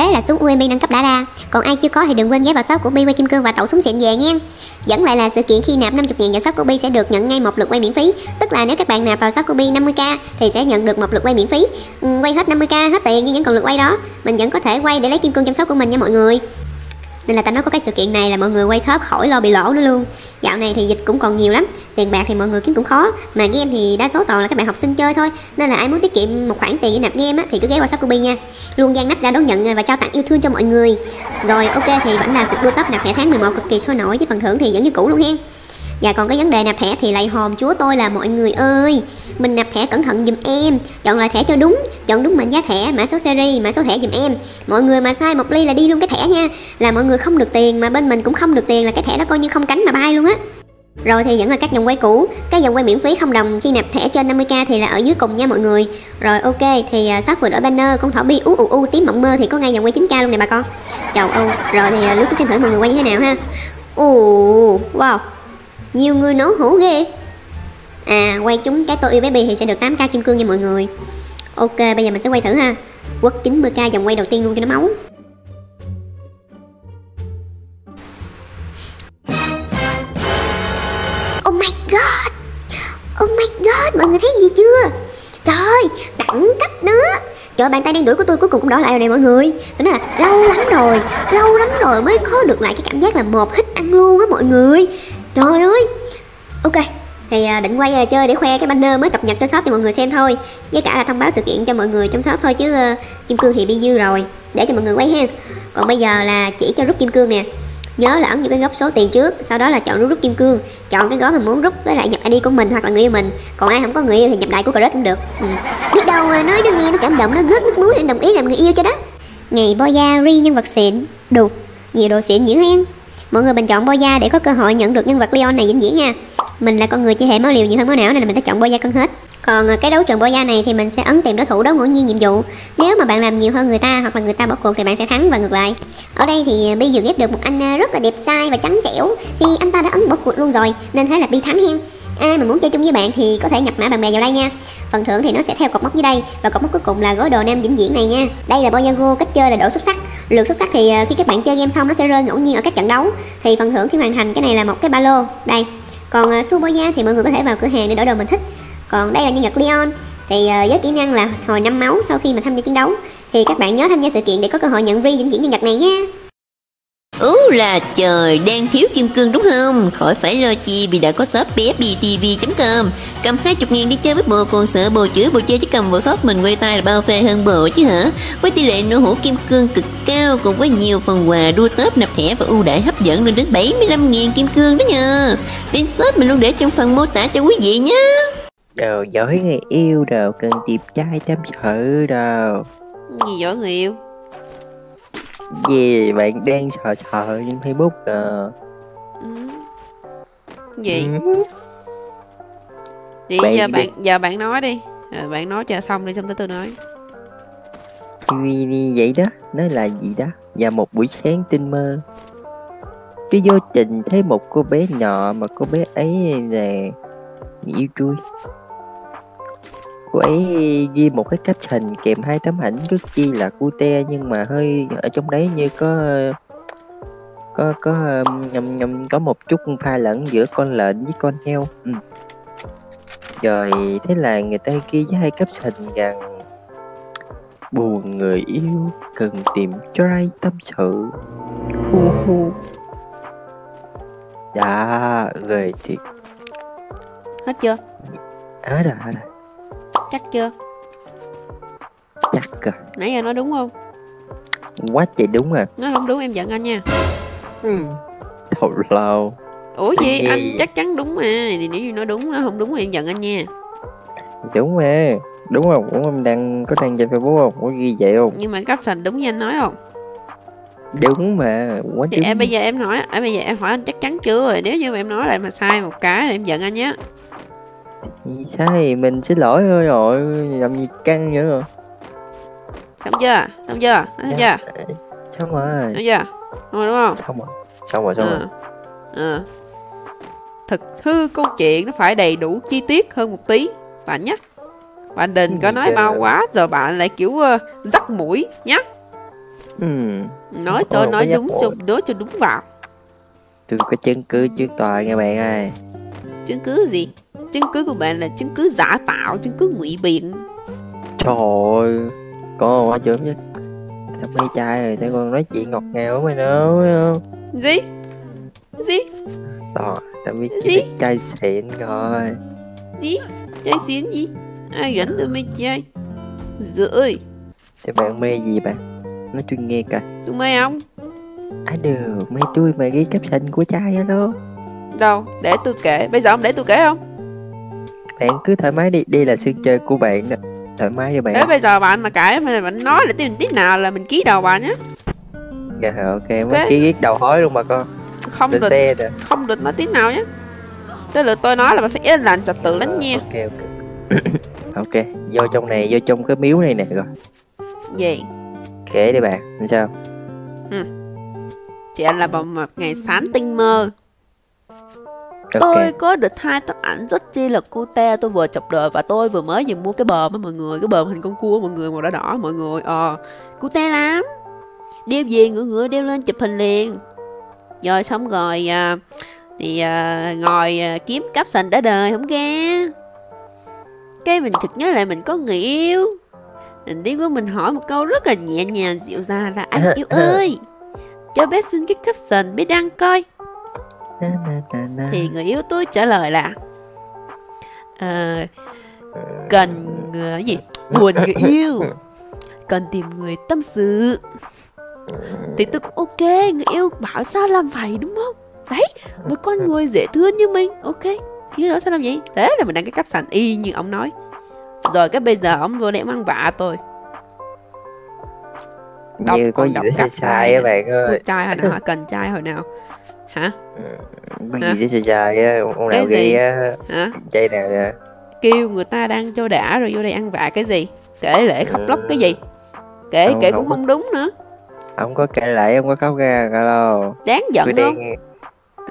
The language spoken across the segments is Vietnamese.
tế là súng UMP nâng cấp đã ra. Còn ai chưa có thì đừng quên ghé vào shop của Bi quay kim cương và tẩu súng xịn về nha. Dẫn lại là sự kiện khi nạp 50 ngàn vào shop của Bi sẽ được nhận ngay một lượt quay miễn phí. Tức là nếu các bạn nạp vào shop của Bi 50k thì sẽ nhận được một lượt quay miễn phí. Ừ, quay hết 50k hết tiền nhưng vẫn còn lượt quay đó. Mình vẫn có thể quay để lấy kim cương trong shop của mình nha mọi người nên là ta nói có cái sự kiện này là mọi người quay shop khỏi lo bị lỗ nữa luôn. Dạo này thì dịch cũng còn nhiều lắm, tiền bạc thì mọi người kiếm cũng khó. Mà game thì đa số toàn là các bạn học sinh chơi thôi. Nên là ai muốn tiết kiệm một khoản tiền để nạp game á, thì cứ ghé qua shop Kubi nha. Luôn gian nắp ra đón nhận và trao tặng yêu thương cho mọi người. Rồi, ok, thì vẫn là cuộc đua top nạp thẻ tháng 11 cực kỳ sôi nổi với phần thưởng thì vẫn như cũ luôn hen. Và còn cái vấn đề nạp thẻ thì lại hòm chúa tôi là mọi người ơi mình nạp thẻ cẩn thận giùm em. Chọn loại thẻ cho đúng. Chọn đúng mệnh giá thẻ mã số series mã số thẻ giùm em. Mọi người mà sai một ly là đi luôn cái thẻ nha. Là mọi người không được tiền mà bên mình cũng không được tiền là cái thẻ đó coi như không cánh mà bay luôn á. Rồi thì vẫn là các dòng quay cũ. Các dòng quay miễn phí không đồng. Khi nạp thẻ trên 50k thì là ở dưới cùng nha mọi người. Rồi ok thì à, uh, vừa đổi banner Con thỏ bi ú u u tím mộng mơ thì có ngay dòng quay 9k luôn nè bà con. Chào ô Rồi thì à, uh, lướt xuống xem thử mọi người quay như thế nào ha? Ồ wow. Nhiều người nấu hủ ghê. À quay chúng cái tôi yêu bé Bi thì sẽ được 8k kim cương nha mọi người. Ok, bây giờ mình sẽ quay thử ha. Quất 90k vòng quay đầu tiên luôn cho nó máu. Oh my god! Oh my god, mọi người thấy gì chưa? Trời đẳng cấp đó. Trời bàn tay đen đuổi của tôi cuối cùng cũng đỏ lại rồi này mọi người. Đó là lâu lắm rồi, Lâu lắm rồi mới có được lại cái cảm giác là một hít ăn luôn á mọi người. Trời ơi. Ok thì à, định quay chơi để khoe cái banner mới cập nhật cho shop cho mọi người xem thôi. Với cả là thông báo sự kiện cho mọi người trong shop thôi chứ ờ, kim cương thì bị dư rồi, để cho mọi người quay ha còn bây giờ là chỉ cho rút kim cương nè. Nhớ là ấn những cái góc số tiền trước, sau đó là chọn rút rút kim cương. Chọn cái gói mình muốn rút với lại nhập id của mình hoặc là người yêu mình. Còn ai không có người yêu thì nhập đại của crush cũng được. Ừ. biết đâu ờ, nói nó nghe nó cảm động, nó gớt nước muối đồng ý làm người yêu cho đó. Ngày boya ri nhân vật xịn, đục. Nhiều đồ xịn dữ hen mọi người bình chọn boya để có cơ hội nhận được nhân vật leon này vĩnh viễn nha. Mình là con người chỉ hệ máu liều nhiều hơn máu não nên là mình đã chọn boya cân hết. Còn ờ, cái đấu trường boya này thì mình sẽ ấn tìm đối thủ đấu ngẫu nhiên nhiệm vụ. Nếu mà bạn làm nhiều hơn người ta hoặc là người ta bỏ cuộc thì bạn sẽ thắng và ngược lại. Ở đây thì ờ, Bi vừa ghép được một anh ờ, rất là đẹp trai và trắng trẻo. Thì anh ta đã ấn bỏ cuộc luôn rồi, nên thế là Bi thắng hen ai mà muốn chơi chung với bạn thì có thể nhập mã bạn bè vào đây nha. Phần thưởng thì nó sẽ theo cột mốc dưới đây và cột mốc cuối cùng là gói đồ nam vĩnh viễn này nha. Đây là boyago cách chơi là đổ xuất sắc. Lượt xuất sắc thì ờ, khi các bạn chơi game xong nó sẽ rơi ngẫu nhiên ở các trận đấu. Thì phần thưởng khi hoàn thành cái này là một cái ba lô. Đây. Còn ờ, uh, Suboya thì mọi người có thể vào cửa hàng để đổi đồ mình thích. Còn đây là nhân vật Leon. Thì uh, với kỹ năng là hồi năm máu sau khi mà tham gia chiến đấu. Thì các bạn nhớ tham gia sự kiện để có cơ hội nhận free vĩnh viễn nhân vật này nha. Ú là trời, đang thiếu kim cương đúng không? Khỏi phải lo chi vì đã có shop bfbtv.com Cầm 20 ngàn đi chơi với bộ còn sợ bồ chửi bồ chơi chứ cầm bộ shop mình quay tay là bao phê hơn bộ chứ hả? Với tỷ lệ nô hũ kim cương cực cao cùng với nhiều phần quà đua top nạp thẻ và ưu đãi hấp dẫn lên đến 75 ngàn kim cương đó nha Đến shop mình luôn để trong phần mô tả cho quý vị nhé Đồ giỏi người yêu đồ cần tìm trai tâm sự đồ Gì giỏi người yêu? Gì bạn đang sờ sờ trên Facebook à Ừ. Gì? Ừ. Vậy Bạn giờ bạn giờ bạn nói đi. À, bạn nói chờ xong đi xong tới tôi nói. Vậy đó, nó là gì đó Và một buổi sáng tinh mơ Cái vô tình thấy một cô bé nhỏ mà cô bé ấy là yêu trui Cô ấy ghi một cái caption kèm hai tấm ảnh rất chi là cute nhưng mà hơi ở trong đấy như có có có nhầm nhầm có một chút pha lẫn giữa con lợn với con heo. Ừ. rồi thế là người ta ghi với hai caption rằng buồn người yêu cần tìm trai tâm sự. Hu hu. Đã rồi thì Hết chưa? hết rồi hết rồi Chắc chưa? chắc rồi Nãy giờ nói đúng không? quá trời đúng à Nói không đúng em giận anh nha. thầu lâu Ủa gì? Nghe Anh chắc chắn đúng mà. Thì nếu như nói đúng, nó không đúng thì em giận anh nha. đúng mà đúng không cũng em đang có đăng trên facebook không có ghi vậy không Nhưng mà caption đúng như anh nói không? đúng mà quá Thì đúng em bây giờ em hỏi, à, bây giờ em hỏi anh chắc chắn chưa rồi. Nếu như mà em nói lại mà sai một cái thì em giận anh nhé. Sai thì mình xin lỗi thôi rồi làm gì căng nữa rồi Xong chưa? Xong chưa? Xong Dạ. chưa? xong rồi Xong chưa? Xong rồi đúng không? xong rồi xong rồi xong rồi Ờ. Ờ. Thực hư câu chuyện nó phải đầy đủ chi tiết hơn một tí bạn nhé bạn đừng có nói bao quá rồi bạn lại kiểu uh, dắt mũi nhé Ừ, nói cho nói đúng cho nói cho đúng vào tôi có chứng cứ trước tòa nha bạn ơi. chứng cứ gì chứng cứ của bạn là chứng cứ giả tạo chứng cứ ngụy biện Trời ơi, con quá chớm chứ. Tao mê trai rồi, tao còn nói chuyện ngọt ngào mày nữa, phải không? gì gì Đó, tao biết Gì? trai xịn rồi. gì trai xỉn gì ai rảnh tôi mê trai Giời ơi Thì bạn mê gì bạn? Nói tôi nghe coi. tôi mê không À được, mê tôi mà ghi caption của trai á đó. đâu để tôi kể bây giờ ông để tôi kể không Bạn cứ thoải mái đi, đây là sân chơi của bạn đó. Thoải mái đi bạn. Thế bây giờ bạn mà cãi mà bạn nói là tin tí nào là mình ký đầu bạn nhé Dạ ok, Ok. mới ký ghét đầu hói luôn mà con. Không được không được nói tí nào nhé Tới lượt tôi nói là bạn phải yên lành trật tự lắm nha Ok ok. ok, vô trong này, vô trong cái miếu này nè rồi. Gì Kể đi bạn, làm sao? Chuyện là vào một ngày sáng tinh mơ Tôi có được hai tấm ảnh rất chi là cute. Tôi vừa chụp được và tôi vừa mới vừa mua cái bờm á mọi người. Cái bờm hình con cua mọi người màu đỏ đỏ mọi người. Ờ cute lắm. Đeo về ngửa ngửa đeo lên chụp hình liền. Rồi xong rồi à, Thì à, ngồi à, kiếm caption đã đời không nghe Cái mình chợt nhớ lại mình có người yêu. Mình đi của mình hỏi một câu rất là nhẹ nhàng dịu dàng là Anh yêu ơi Cho bé xin cái caption bé đăng coi. Thì người yêu tôi trả lời là ờ, cần cái gì? Buồn người yêu. Cần tìm người tâm sự. Thì tôi cũng ok người yêu bảo sao làm vậy đúng không? Đấy một con người dễ thương như mình ok. Kia đó sao làm vậy? Thế là mình đăng cái cấp sàn y như ông nói. Rồi cái bây giờ ông vô để mang vạ tôi. Đọc Như có gì đọc cặp sai á bạn Cô ơi. trai hồi nào hả? Cần trai hồi nào hả Có Hả? gì để sai sai á, ông nào Cái ghi á, hả chay nào nè. kêu người ta đang cho đã rồi vô đây ăn vạ cái gì kể lễ khóc lóc cái gì kể Không, kể không cũng có- không đúng nữa Không có kể lại, không có khóc ra đâu. đáng giận Tôi không đang,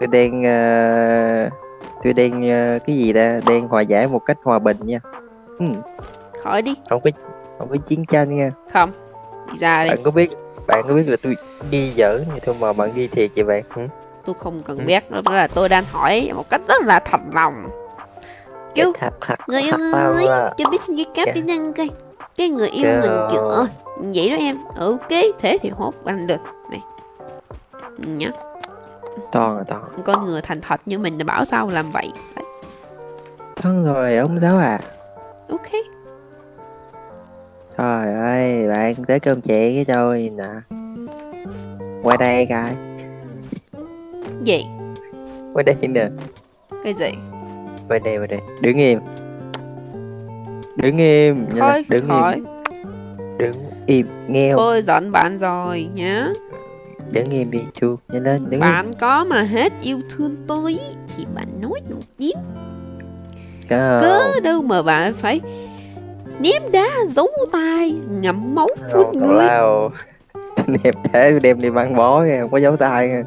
tôi đang, ờ, tôi đang ờ, cái gì ta, đang hòa giải một cách hòa bình nha. Ừ, khỏi đi không có, không có chiến tranh nha. không đi ra đi Bạn có biết, bạn có biết là tôi ghi giỡn như thôi mà bạn ghi thiệt vậy bạn? Ừ? Tôi không cần Ừ. biết đó là tôi đang hỏi một cách rất là thật lòng Kiểu, Thật, thật, người yêu ơi à. cho biết xin cái cáp Dạ. đi năng coi cái người yêu mình kiểu ơi. vậy đó em ok thế thì hốt anh được này nhá Toàn rồi, toàn. con người thành thật như mình bảo sao làm vậy Đấy, Thân rồi, ông giáo à. ok Trời ơi, bạn tới cơm chè cái tôi nè. Qua đây coi, gì qua đây nè. cái gì Qua đây, qua đây. Đứng im. Đứng im. Thôi đứng khỏi im. Đứng im. Nghe không? tôi giận bạn rồi nhá Đứng im đi, chu. Nhanh lên, đứng im. bạn có mà hết yêu thương tôi thì bạn nói một tiếng cớ đâu mà bạn phải ném đá giấu tay ngậm máu phun người wow. Đẹp thế đem đi băng bó nha, không có dấu tay nha.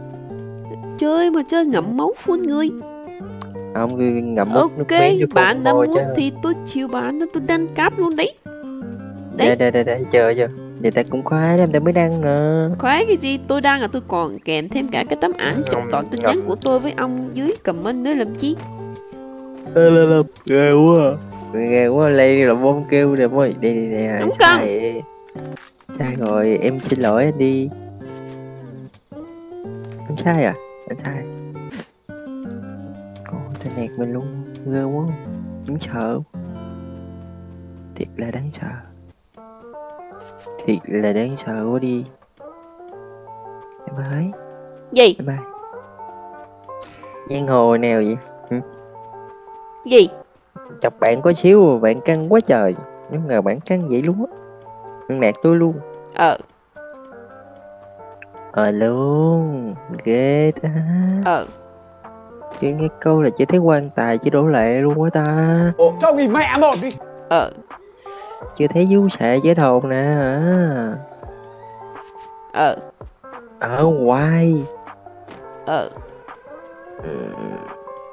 Chơi mà chơi ngậm máu phun người. Ông ngậm nước ok bạn đã muốn chứ. thì tôi chiều bạn nên tôi đăng cáp luôn đấy. Đây, đấy. Đây, đây, đây, chờ chưa? Người ta cũng khoái lắm, ta mới đăng nữa. khoái cái gì? Tôi đăng là tôi còn kèm thêm cả cái tấm ảnh chụp đoạn tin nhắn của tôi với ông dưới comment nữa làm chi? Ê, lê, lê, ghê quá. À. ghê quá lê là bom kêu nè mới. Đi đi nè Không sai. sai rồi em xin lỗi anh đi. Em sai à anh sai ồ tên nẹt mình luôn. Ghê quá. Chúng sợ. Thiệt là đáng sợ. Thiệt là đáng sợ quá đi. Em ơi gì? Em ơi giang hồ nào vậy? Gì? Chọc bạn có xíu bạn căng quá trời. Nhưng ngờ bạn căng vậy luôn á. Nạt tôi luôn. Ờ ờ luôn. Ghê ta. Ờ. Chứ nghe câu là chỉ thấy quan tài chứ đổ lệ luôn á ta. Ồ, cho nghỉ mẹ một đi. Ờ. Chưa thấy vú xệ chế thồn nè hả? Ờ. Ở ngoài ờ. Ừ,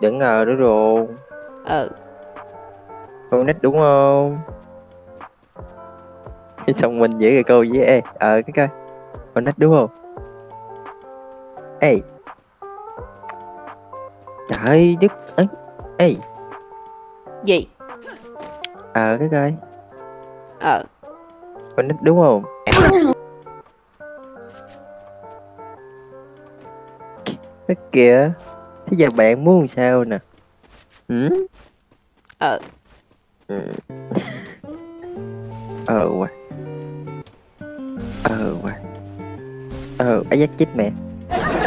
đừng ngờ nữa rồi. Ờ. Con nít đúng không? Xong mình giữ cái câu với ê ờ cái coi. Con nít đúng không ê. Trời ơi đức ấy ê. Gì? ờ cái coi. Ờ, con nít đúng không? Cái kìa. Thế giờ bạn muốn sao nè? Ừ? Ờ, Ừ. ờ quá ờ quá ờ ấy dắt chết mẹ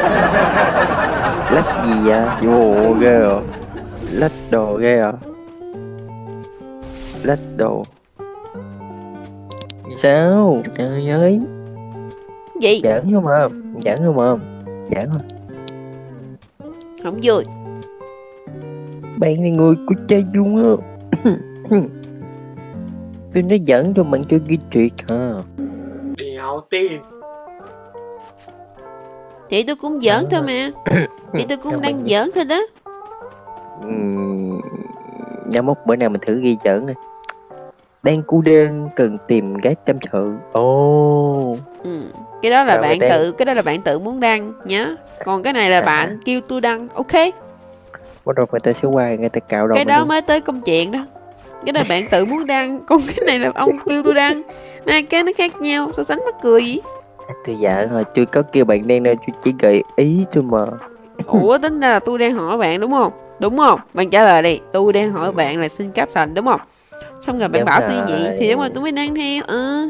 lách gì vậy? Vô ghê rồi lách đồ ghê rồi lách đồ. Sao? Trời ơi. Gì? giỡn không mà giỡn không mà giỡn không Không vui. bạn này người của chơi luôn á. Tôi nói giỡn cho bạn cho ghi chuyện hả đéo tin Thì tôi cũng giỡn thôi mà. Thì tôi cũng đang giỡn thôi đó. Ừm, Nhắm mốt bữa nào mình thử ghi giỡn này Đang cô đơn cần tìm gái tâm sự Ồ Ừ. Cái đó là Rồi, bạn tự, cái đó là bạn tự muốn đăng nhá. Còn cái này là À. bạn kêu tôi đăng, ok? Bắt đầu người ta sẽ qua người ta cạo đầu cái đó luôn. mới tới công chuyện đó cái đó bạn tự muốn đăng còn cái này là ông kêu tôi đăng hai cái nó khác nhau so sánh mắc cười gì À, Tôi dạ rồi tôi có kêu bạn đen nên tôi chỉ gợi ý thôi mà. Ủa tính ra là tôi đang hỏi bạn đúng không? Đúng không? Bạn trả lời đi. Tôi đang hỏi bạn là xin cáp sành đúng không? Xong rồi bạn Đúng bảo tôi như vậy rồi. thì đúng rồi tôi mới đăng theo. Ờ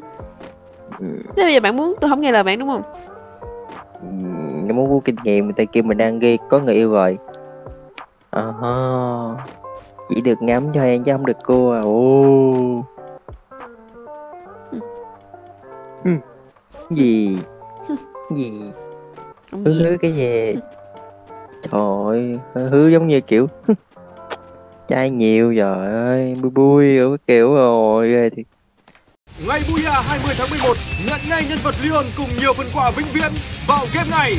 Ừ, thế bây giờ bạn muốn tôi không nghe lời bạn đúng không? Ừm, Nó muốn vô kinh nghiệm người ta kêu mình đang ghi có người yêu rồi. Ha. Chỉ được ngắm cho em chứ không được cua. À Ồ Ừ. Gì? Gì? Không hứ gì hứ cái gì? Trời ơi hứ hứ giống như kiểu trai nhiều trời ơi bui bui ở cái kiểu rồi ghê thì Ngày Booyah 20 tháng 11 nhận ngay nhân vật Leon cùng nhiều phần quà vĩnh viễn vào game này